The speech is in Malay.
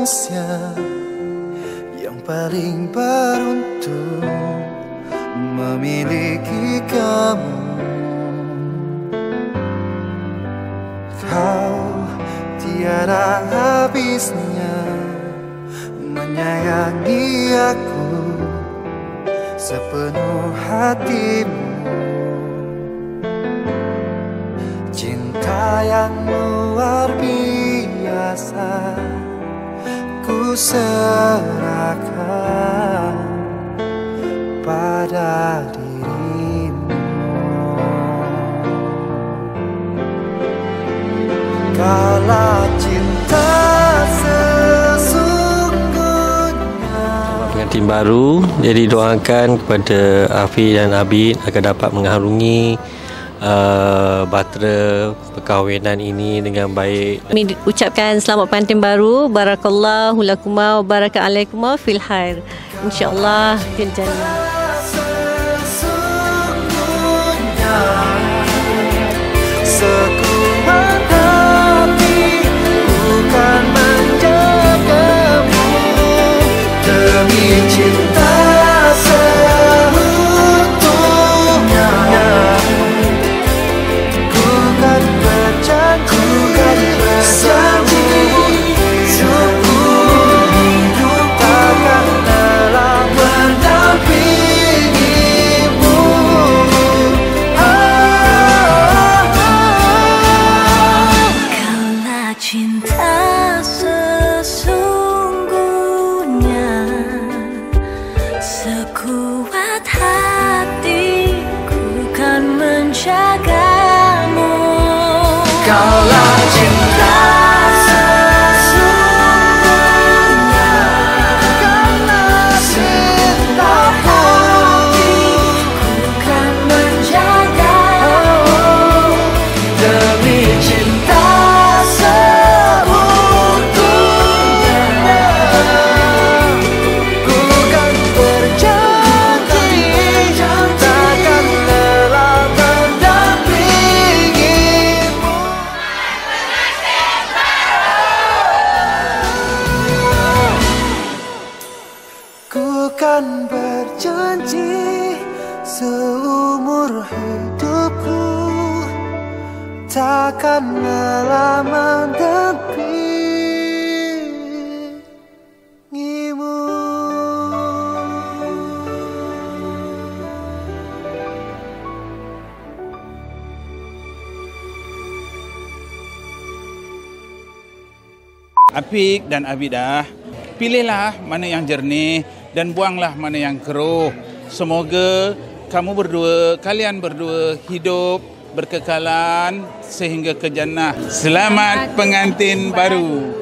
manusia yang paling beruntung memiliki kamu. Kau tiada habisnya menyayangi aku sepenuh hatimu. Cinta yang luar biasa serahkan pada dirimu. Kala cinta sesungguhnya pengantin baru jadi doakan kepada Afi dan Abid agar dapat mengharungi uh, bahtera perkahwinan ini dengan baik Kami ucapkan selamat pengantin baru. Barakallahu lakuma wa baraka alaikuma fil khair. InsyaAllah fil jannah. sesungguhnya you. Kan berjanji seumur hidupku Takkan lelah mendampingimu Apik dan Abidah, pilihlah mana yang jernih dan buanglah mana yang keruh. Semoga kamu berdua, kalian berdua hidup berkekalan sehingga ke jannah. Selamat pengantin baru.